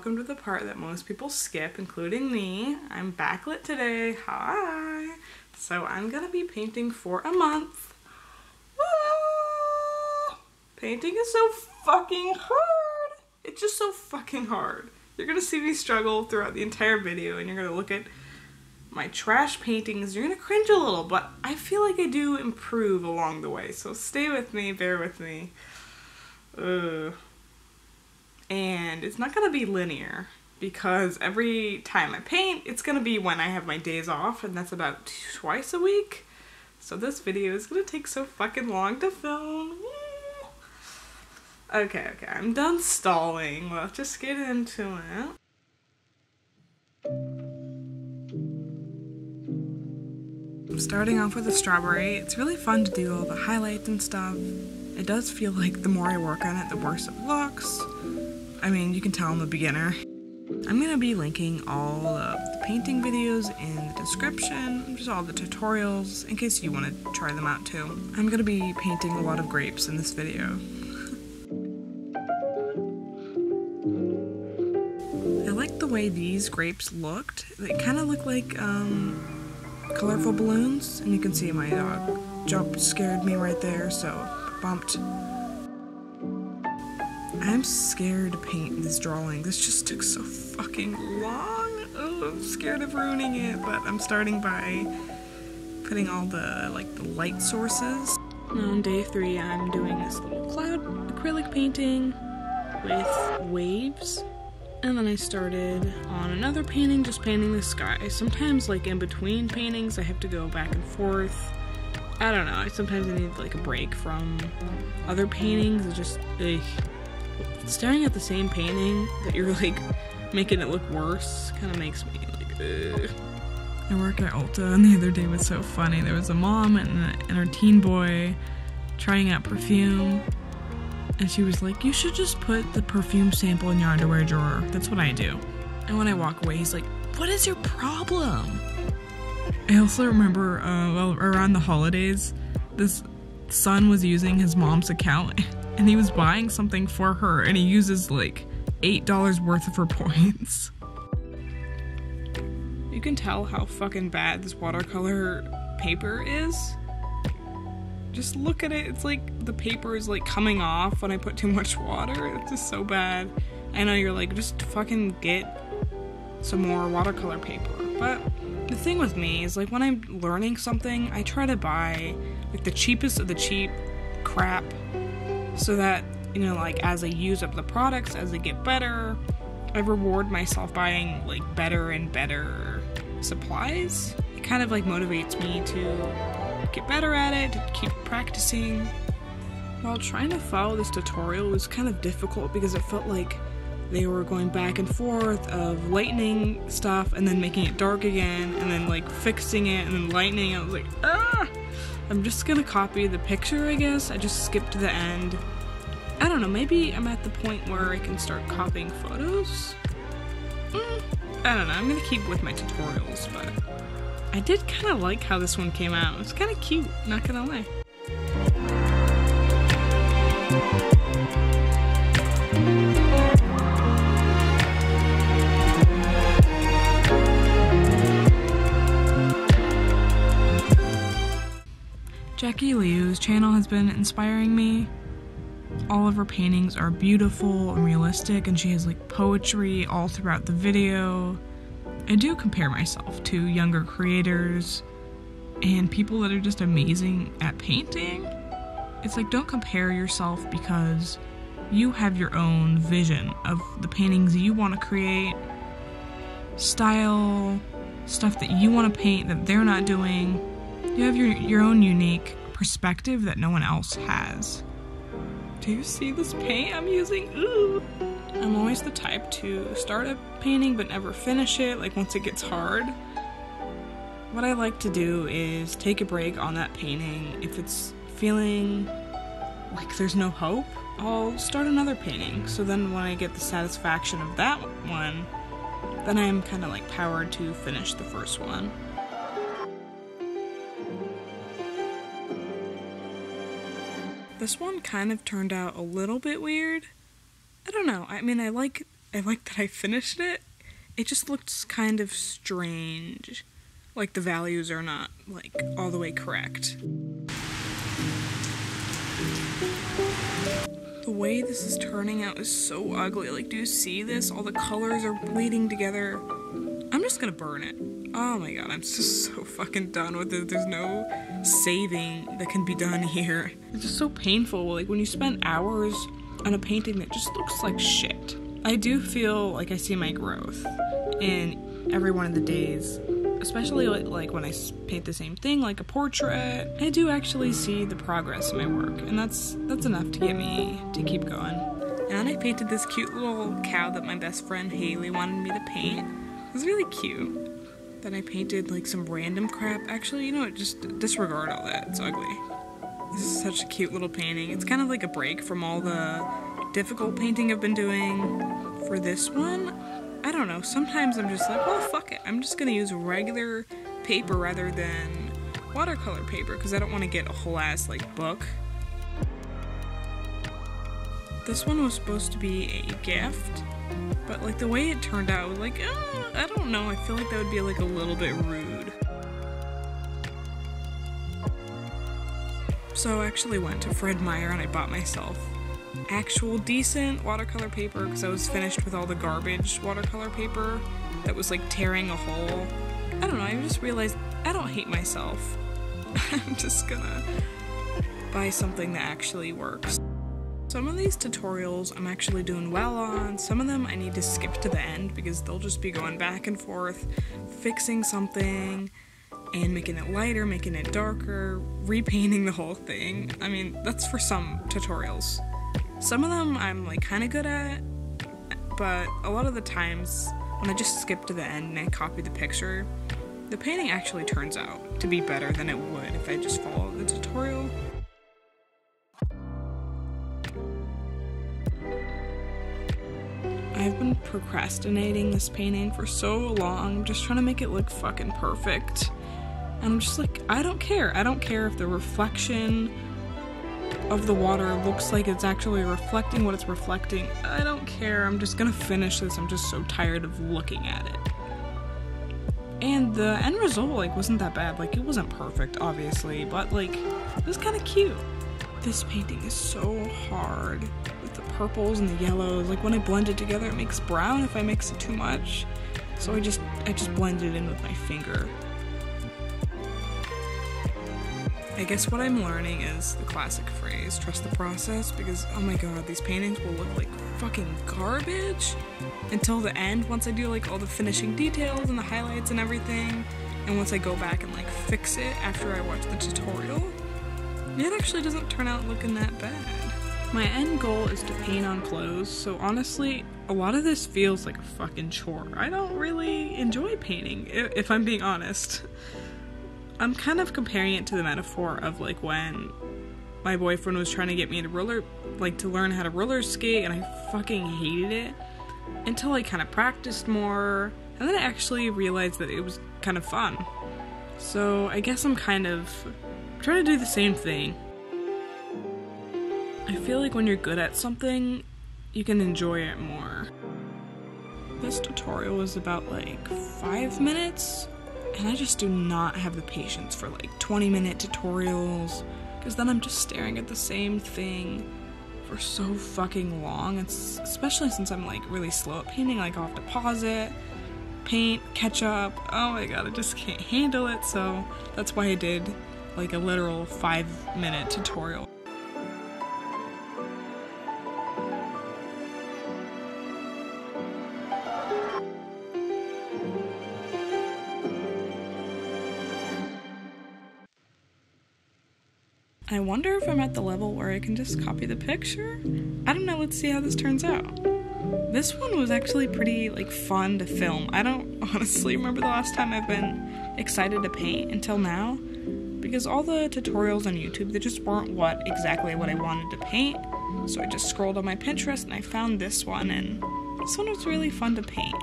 welcome to the part that most people skip, including me. I'm backlit today. Hi! So I'm gonna be painting for a month. Ah! Painting is so fucking hard! It's just so fucking hard. You're gonna see me struggle throughout the entire video and you're gonna look at my trash paintings. You're gonna cringe a little, but I feel like I do improve along the way. So stay with me, bear with me. Ugh. And it's not gonna be linear because every time I paint, it's gonna be when I have my days off, and that's about twice a week. So this video is gonna take so fucking long to film. Okay, okay, I'm done stalling. Let's just get into it. I'm starting off with a strawberry. It's really fun to do all the highlights and stuff. It does feel like the more I work on it, the worse it looks. I mean, you can tell I'm a beginner. I'm gonna be linking all of the painting videos in the description, just all the tutorials, in case you want to try them out too. I'm gonna be painting a lot of grapes in this video. I like the way these grapes looked. They kind of look like um, colorful balloons, and you can see my dog jumped, scared me right there, so bumped. I'm scared to paint this drawing. This just took so fucking long. Oh, I'm scared of ruining it, but I'm starting by putting all the like the light sources. On day three, I'm doing this little cloud acrylic painting with waves. And then I started on another painting, just painting the sky. Sometimes, like in between paintings, I have to go back and forth. I don't know. Sometimes I need like a break from other paintings. It's just ugh. Staring at the same painting that you're like making it look worse kind of makes me like ugh. I work at Ulta, and the other day was so funny. There was a mom and, and her teen boy trying out perfume, and she was like, You should just put the perfume sample in your underwear drawer. That's what I do. And when I walk away, he's like, What is your problem? I also remember, uh, well, around the holidays, this son was using his mom's account and he was buying something for her and he uses like $8 worth of her points. You can tell how fucking bad this watercolor paper is. Just look at it. It's like the paper is like coming off when I put too much water. It's just so bad. I know you're like, just fucking get some more watercolor paper. But the thing with me is like when I'm learning something, I try to buy like the cheapest of the cheap crap so that, you know, like as I use up the products, as they get better, I reward myself buying like better and better supplies. It kind of like motivates me to get better at it, to keep practicing. While trying to follow this tutorial was kind of difficult because it felt like they were going back and forth of lightening stuff and then making it dark again and then like fixing it and then lightening. I was like, ah! I'm just gonna copy the picture, I guess. I just skipped the end. I don't know, maybe I'm at the point where I can start copying photos? Mm, I don't know, I'm gonna keep with my tutorials, but I did kind of like how this one came out. It's kind of cute, not gonna lie. Jackie Liu's channel has been inspiring me. All of her paintings are beautiful and realistic, and she has like poetry all throughout the video. I do compare myself to younger creators and people that are just amazing at painting. It's like, don't compare yourself because you have your own vision of the paintings you want to create, style, stuff that you want to paint that they're not doing. You have your, your own unique perspective that no one else has. Do you see this paint I'm using? Ooh. I'm always the type to start a painting but never finish it, like once it gets hard. What I like to do is take a break on that painting. If it's feeling like there's no hope, I'll start another painting. So then when I get the satisfaction of that one, then I'm kind of like powered to finish the first one. This one kind of turned out a little bit weird. I don't know. I mean, I like I like that I finished it. It just looks kind of strange. Like the values are not like all the way correct. The way this is turning out is so ugly. Like, do you see this? All the colors are bleeding together. I'm just gonna burn it. Oh my god, I'm just so fucking done with it. There's no saving that can be done here. It's just so painful. Like, when you spend hours on a painting that just looks like shit. I do feel like I see my growth in every one of the days, especially like when I paint the same thing, like a portrait. I do actually see the progress in my work, and that's that's enough to get me to keep going. And then I painted this cute little cow that my best friend Haley wanted me to paint. It was really cute. Then I painted like some random crap. Actually, you know what? Just disregard all that. It's ugly. This is such a cute little painting. It's kind of like a break from all the difficult painting I've been doing. For this one, I don't know. Sometimes I'm just like, well, fuck it. I'm just gonna use regular paper rather than watercolor paper because I don't want to get a whole ass like book. This one was supposed to be a gift, but like the way it turned out, was like, oh, I don't know. I feel like that would be like a little bit rude. So I actually went to Fred Meyer and I bought myself actual decent watercolor paper because I was finished with all the garbage watercolor paper that was like tearing a hole. I don't know, I just realized I don't hate myself. I'm just gonna buy something that actually works. Some of these tutorials I'm actually doing well on, some of them I need to skip to the end because they'll just be going back and forth, fixing something, and making it lighter, making it darker, repainting the whole thing. I mean, that's for some tutorials. Some of them I'm like kind of good at, but a lot of the times when I just skip to the end and I copy the picture, the painting actually turns out to be better than it would if I just followed the tutorial. I've been procrastinating this painting for so long, I'm just trying to make it look fucking perfect. And I'm just like, I don't care. I don't care if the reflection of the water looks like it's actually reflecting what it's reflecting. I don't care. I'm just gonna finish this. I'm just so tired of looking at it. And the end result like wasn't that bad. Like it wasn't perfect, obviously, but like it was kind of cute. This painting is so hard purples and the yellows. Like when I blend it together, it makes brown if I mix it too much. So I just I just blend it in with my finger. I guess what I'm learning is the classic phrase, trust the process, because oh my god, these paintings will look like fucking garbage until the end once I do like all the finishing details and the highlights and everything. And once I go back and like fix it after I watch the tutorial, it actually doesn't turn out looking that bad. My end goal is to paint on clothes, so honestly, a lot of this feels like a fucking chore. I don't really enjoy painting, if I'm being honest. I'm kind of comparing it to the metaphor of like when my boyfriend was trying to get me to roller like to learn how to roller skate and I fucking hated it until I kind of practiced more and then I actually realized that it was kind of fun. So I guess I'm kind of trying to do the same thing. I feel like when you're good at something, you can enjoy it more. This tutorial was about like five minutes, and I just do not have the patience for like 20 minute tutorials because then I'm just staring at the same thing for so fucking long. It's especially since I'm like really slow at painting, like I'll have to pause it, paint, catch up. Oh my god, I just can't handle it. So that's why I did like a literal five minute tutorial. I wonder if I'm at the level where I can just copy the picture. I don't know, let's see how this turns out. This one was actually pretty like fun to film. I don't honestly remember the last time I've been excited to paint until now because all the tutorials on YouTube they just weren't what exactly what I wanted to paint. So I just scrolled on my Pinterest and I found this one and this one was really fun to paint.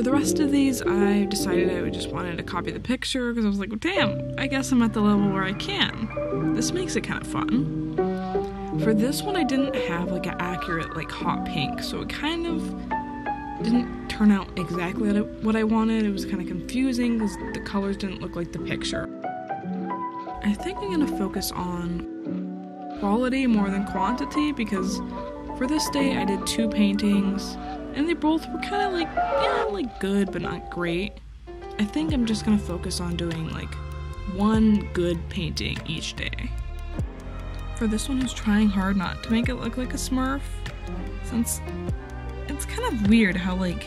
For the rest of these, I decided I just wanted to copy the picture because I was like, well, damn, I guess I'm at the level where I can. This makes it kind of fun. For this one, I didn't have like an accurate like hot pink, so it kind of didn't turn out exactly what I wanted. It was kind of confusing because the colors didn't look like the picture. I think I'm gonna focus on quality more than quantity because for this day I did two paintings and they both were kind of like, yeah, like good but not great. I think I'm just gonna focus on doing like one good painting each day. For this one, who's trying hard not to make it look like a smurf, since it's kind of weird how like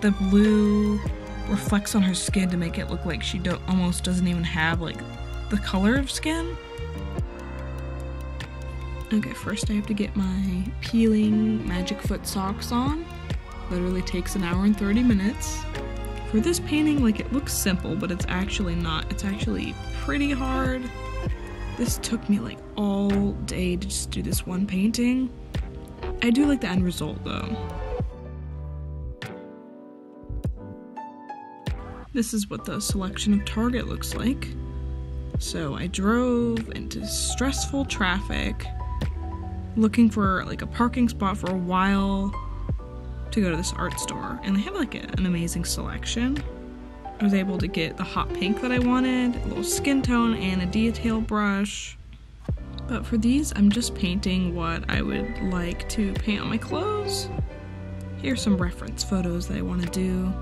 the blue reflects on her skin to make it look like she do- almost doesn't even have like the color of skin. Okay, first I have to get my peeling magic foot socks on. Literally takes an hour and 30 minutes. For this painting, like it looks simple, but it's actually not. It's actually pretty hard. This took me like all day to just do this one painting. I do like the end result though. This is what the selection of Target looks like. So I drove into stressful traffic, looking for like a parking spot for a while to go to this art store, and they have like a, an amazing selection. I was able to get the hot pink that I wanted, a little skin tone, and a detail brush. But for these, I'm just painting what I would like to paint on my clothes. Here's some reference photos that I want to do.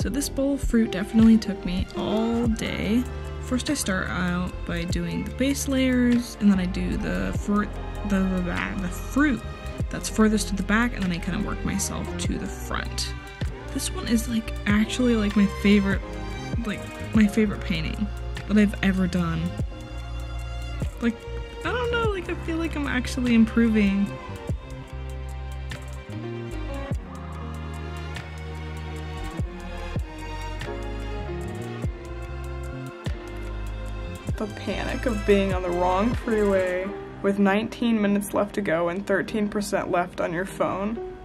So this bowl of fruit definitely took me all day. First I start out by doing the base layers, and then I do the fruit, the, the, the fruit that's furthest to the back, and then I kind of work myself to the front. This one is like actually like my favorite, like my favorite painting that I've ever done. Like, I don't know, like I feel like I'm actually improving the panic of being on the wrong freeway with 19 minutes left to go and 13% left on your phone.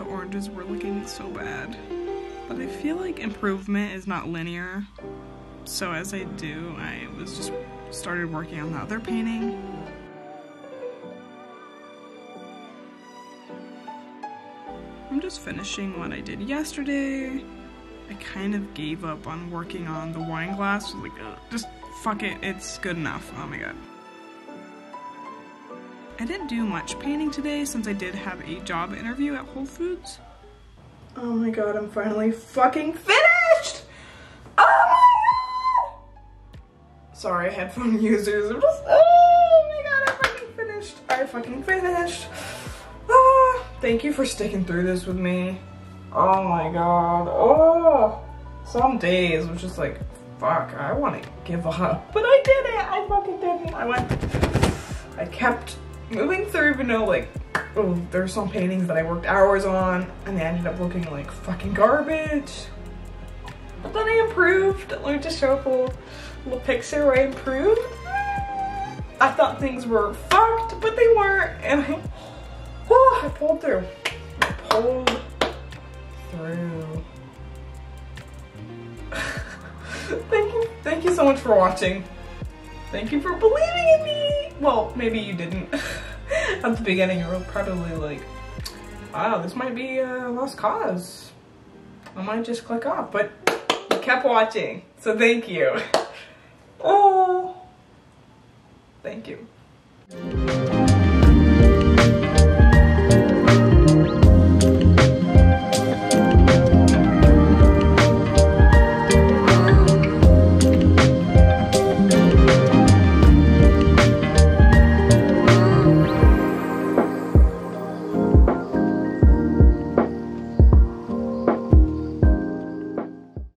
The oranges were looking so bad. But I feel like improvement is not linear. So as I do, I was just started working on the other painting. I'm just finishing what I did yesterday. I kind of gave up on working on the wine glass. Like, just fuck it, it's good enough. Oh my god. I didn't do much painting today since I did have a job interview at Whole Foods. Oh my god, I'm finally fucking finished! Oh my god! Sorry, headphone users. I'm just, oh my god, I fucking finished. I fucking finished. Ah, thank you for sticking through this with me. Oh my god. Oh, some days was just like, fuck, I want to give up. But I did it. I fucking didn't. I went, I kept moving through, even though like, oh, there's some paintings that I worked hours on and they ended up looking like fucking garbage. But then I improved. Let me just show a little, little picture where I improved. I thought things were fucked, but they weren't. And I, oh, I pulled through. I pulled through. thank you, thank you so much for watching. Thank you for believing in me. Well, maybe you didn't. At the beginning, you were probably like, wow, this might be a lost cause. I might just click off, but you kept watching, so thank you. Oh, thank you.